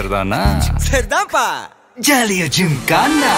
சரிதானா சரிதான்ப்பா ஜாலியா ஜிம் கானா